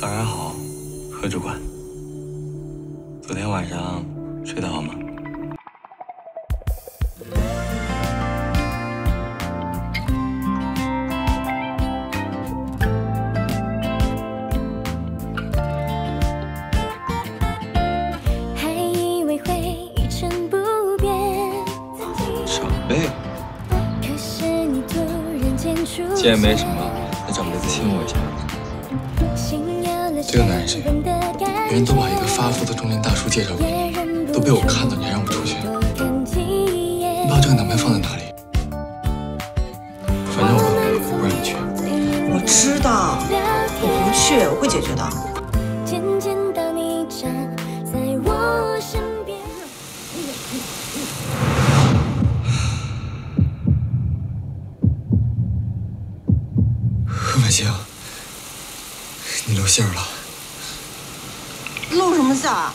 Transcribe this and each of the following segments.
早上好，何主管。昨天晚上睡得好吗？还以为会一成不变。傻呗。见没什么。别。人都把一个发福的中年大叔介绍给你，都被我看到，你还让我出去？你把这个男朋友放在哪里？反正我考虑了，不让你去。我知道，我不去，我会解决的。何满星，你露馅了。的。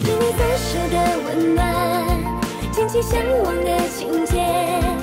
与你分手的温暖，近起向往的情节。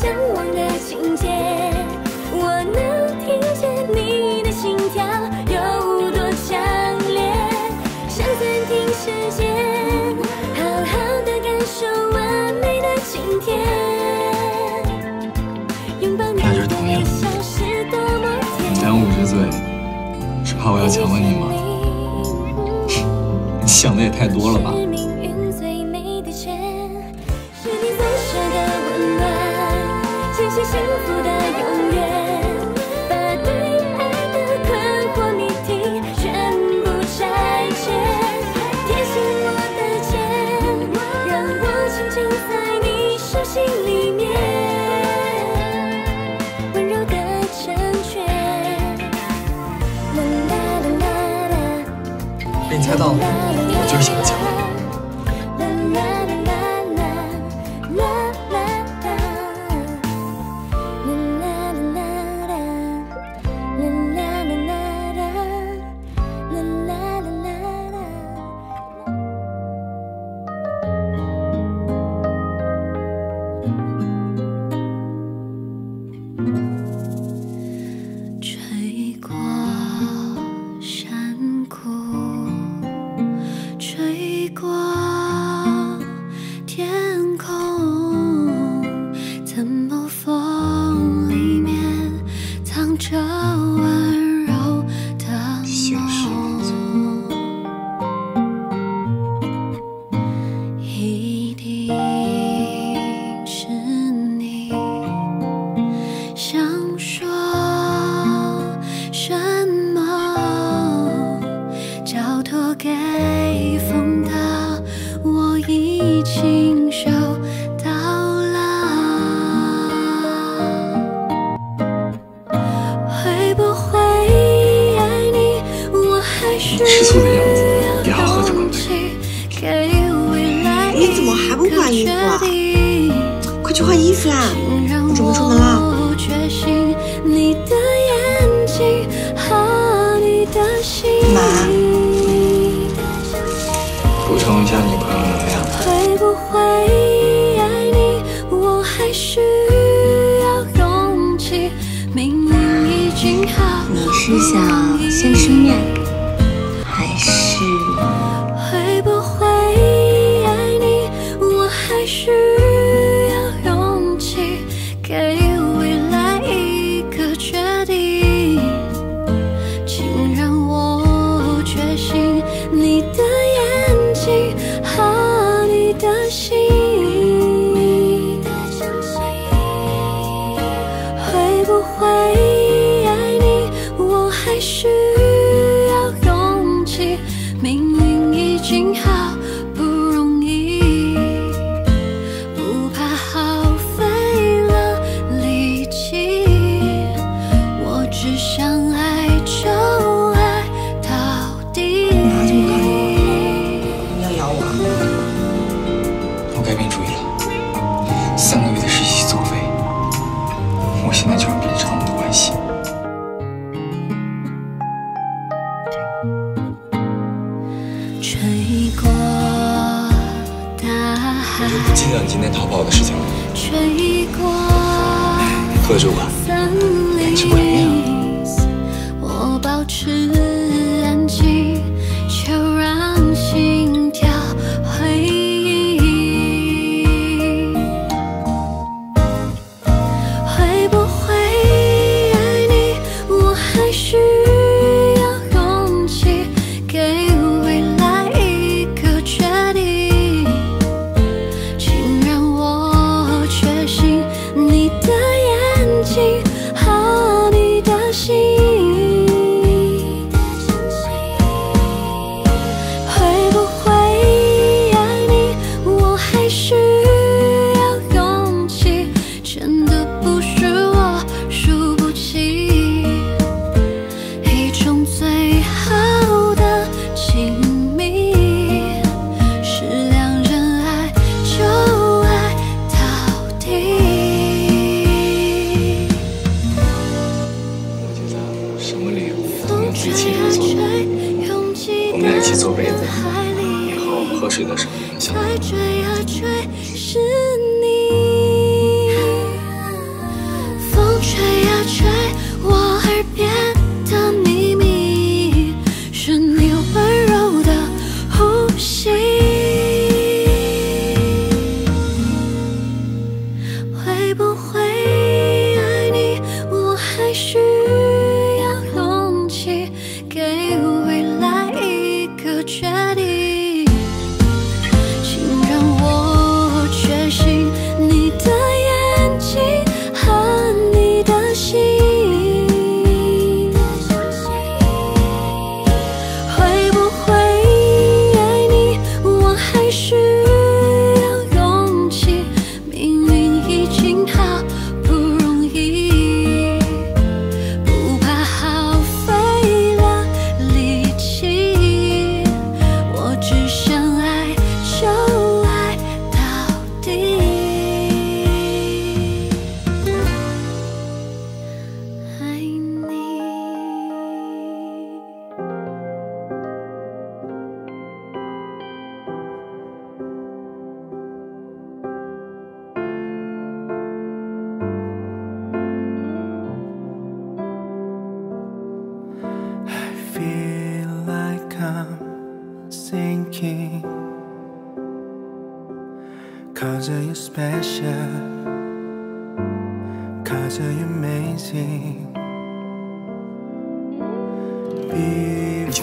向往的情节。我能听见你的心跳有多强烈，想暂停时间，好好的感受完美的晴天。拥抱你的微笑是多么甜。前五十岁，是怕我要强吻你吗？你想的也太多了吧。你是想先吃面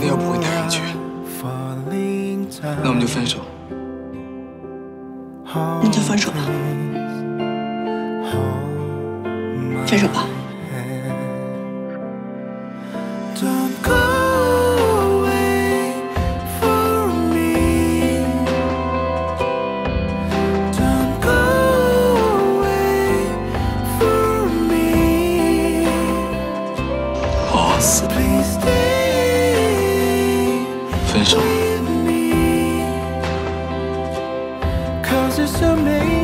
你要不会带人去，那我们就分手。那就分手吧，分手吧。so amazing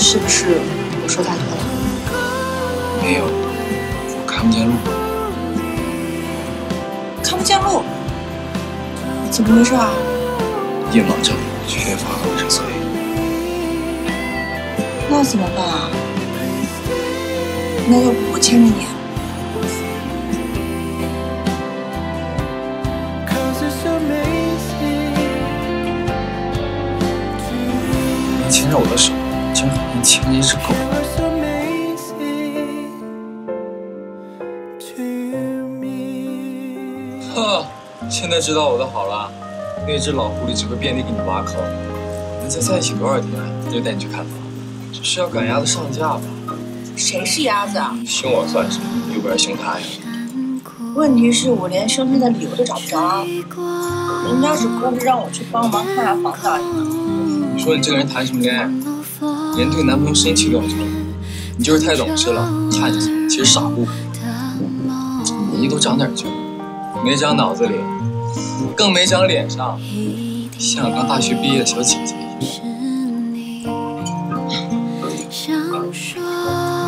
是不是我说太多了？没有，我看不见路。看不见路，怎么回事啊？夜盲症，缺乏维生素 A。那怎么办啊？那要不我牵着你.你牵着我的手，牵着一只狗。现在知道我的好了。那只老狐狸只会遍地给你挖坑。我们才在一起多少天，就带你去看房，这是要赶鸭子上架吧？谁是鸭子啊？凶我算什么？又不是凶他呀。问题是我连生气的理由都找不着，人家只顾着让我去帮忙看下房子而已。你说你这个人谈什么恋爱，连对男朋友生气都要装？你就是太懂事了，看着其实傻乎乎。年纪都长哪儿去了？没长脑子里，更没长脸上，像刚大学毕业的小姐姐一样。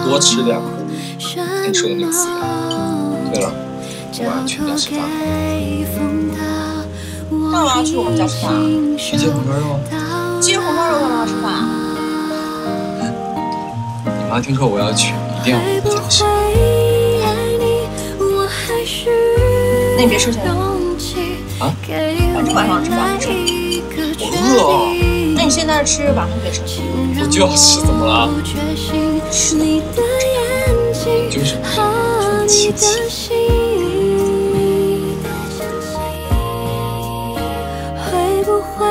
多吃点苦，跟你说的那个死样。对了，我晚上去你家吃饭，干嘛要去我们家吃饭啊？去接红烧肉啊。接红烧肉干嘛要吃饭妈听说我要去，一定要回家吃。那你别收钱了，啊？反正晚上吃饭不收。我饿啊，那你现在吃，晚上别吃。我就要吃，怎么了？是你的眼睛就是和你的心，会不会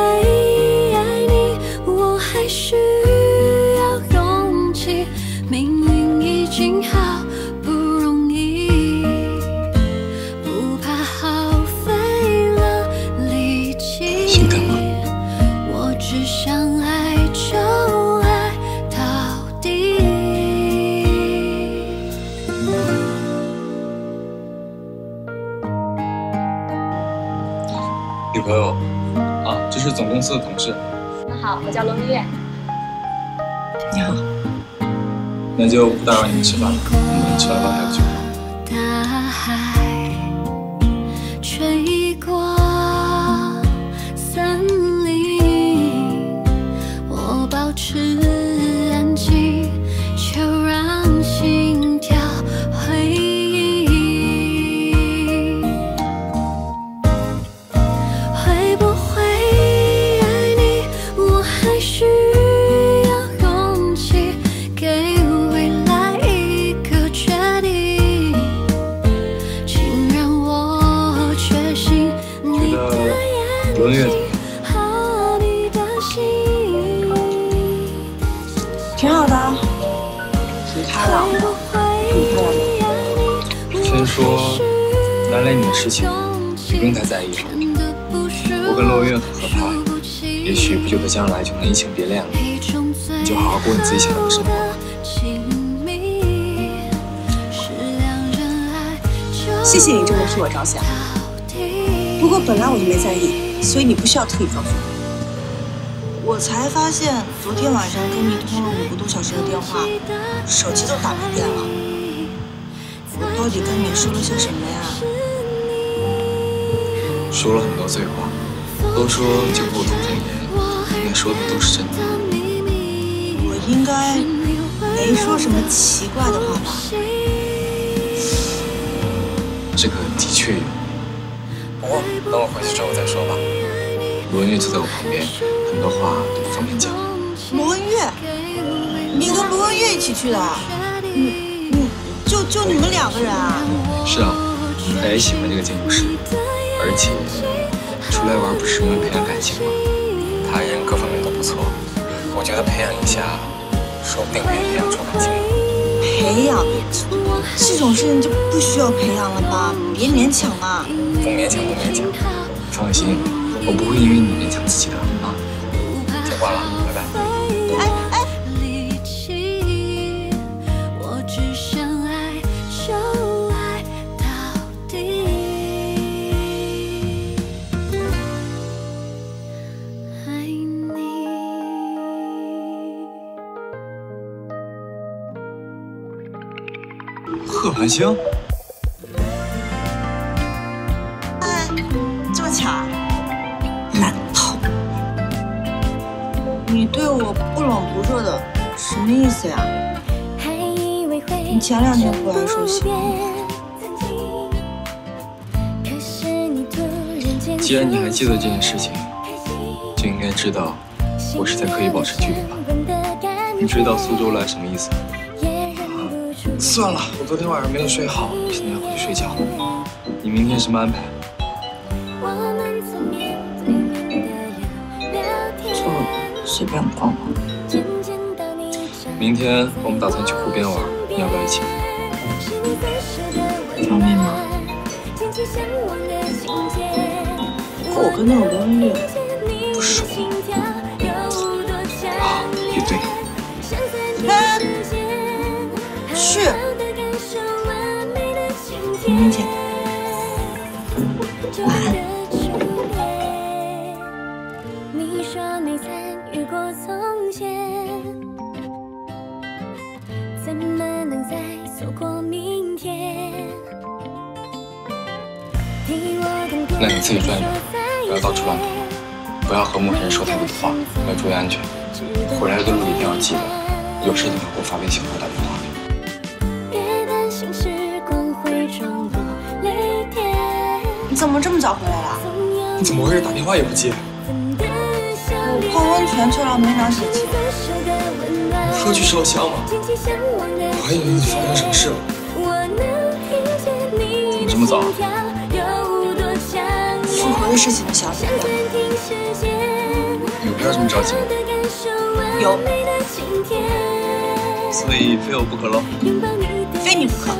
公司的同事，你好，我叫罗明月。你好，那就不打扰你们吃饭了，我们吃完饭还有去。挺好的啊，挺开朗的。先说南雷你的事情，你不用太在意。我跟罗月很合拍，也许不久的将来就能移情别恋了。你就好好过你自己想要的生活吧。谢谢你这么替我着想。不过本来我就没在意，所以你不需要特意告诉我。才发现，昨天晚上跟你通了五个多小时的电话，手机都打没电了。我到底跟你说了些什么呀？说了很多醉话，都说酒过吐真言，应该说的都是真的。我应该没说什么奇怪的话吧？这个的确有。不过等我回去之后再说吧。罗文月就在我旁边，很多话都不方便讲。罗文月，你跟罗文月一起去的？你你就就你们两个人啊？是啊，他也喜欢这个建筑师，而且出来玩不是因为培养感情吗？他人各方面都不错，我觉得培养一下，说不定可以培养出感情。培养这种事情就不需要培养了吧？别勉强嘛。不勉强，不勉强。放心，我不会因为你勉强自己的啊。挂了，拜拜。贺繁星，我不冷不热的，什么意思呀？你你前两天不还说喜欢既然你还记得这件事情，就应该知道我是在刻意保持距离吧？你追到苏州来什么意思？算了，我昨天晚上没有睡好，现在要回去睡觉。你明天什么安排？随便逛逛。明天我们打算去湖边玩，你要不要一起？方便吗？可我跟那种东西不熟。啊，也对。哎，去，明天见。那你自己转转，不要到处乱跑，不要和陌生人说太多的话，要注意安全。回来的路一定要记得，有事情给我发微信或打电话。别担心时光会冲破泪点，你怎么这么早回来了？你怎么回事？打电话也不接。我泡温泉去了，没拿手机。不说去烧香吗？我还以为你发生什么事了。怎么这么早？复合的事情的消息。有必要这么着急吗？有，所以非我不可喽。非你不可。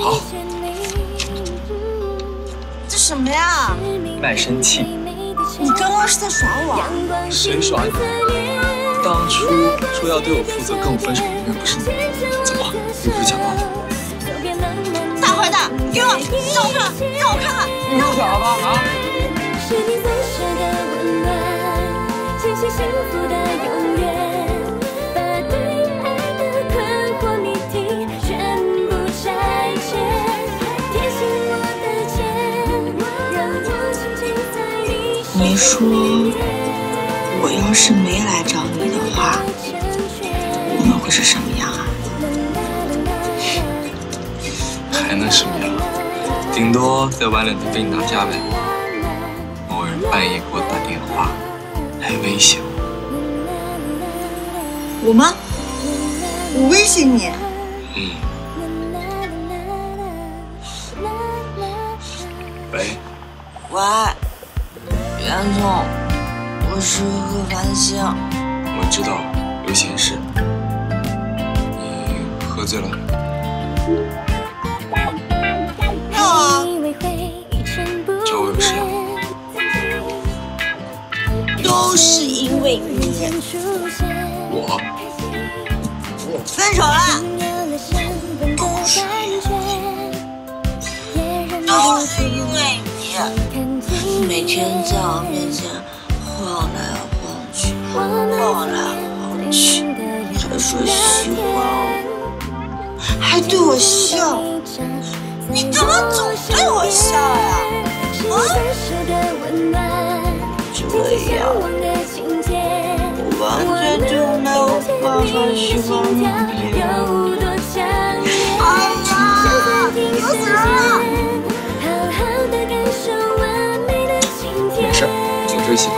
好，这什么呀？卖身契。你刚刚是在耍我？谁耍你？当初说要对我负责，跟我分手的人不是你？怎么，你不是抢到了？给我，让我看，让我看看。你又耍了吧？啊？是你所说的温暖，坚信幸福的永远，把对爱的困惑谜题全部拆解，贴心我的肩，让我轻轻在你身你说，我要是没来找你的话，我们会是什么样啊？还能什么样？顶多再晚两天被你拿下呗。偶尔半夜给我打电话来威胁我。我吗？我威胁你？嗯。喂，喂，袁总，我是贺繁星。我知道有显示。你喝醉了？没有啊，找我有事啊？都是因为你，我？分手了。都是都是因为你，每天在我面前晃来晃去，晃来晃去，还说喜欢我，还对我笑。你怎么总对我笑呀？啊？这样，我完全就没有办法喜欢别人。哎呀，有死人了！没事，我最喜欢